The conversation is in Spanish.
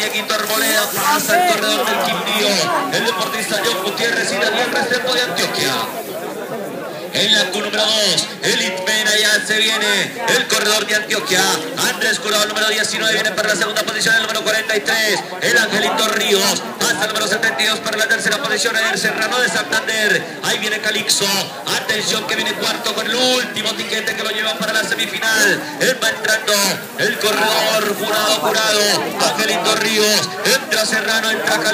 Dieguito Arboleda, pasa el corredor del Quindío, el deportista John Gutiérrez y Daniel Restrepo de Antioquia. En la Q número 2, el Itmena ya se viene. El corredor de Antioquia. Andrés Curado, número 19, viene para la segunda posición. El número 43, el Angelito Ríos. Hasta el número 72 para la tercera posición. El Serrano de Santander. Ahí viene Calixto. Atención que viene cuarto con el último tiquete que lo lleva para la semifinal. Él va entrando. El corredor jurado, jurado. Angelito Ríos. Entra Serrano, entra Calixto.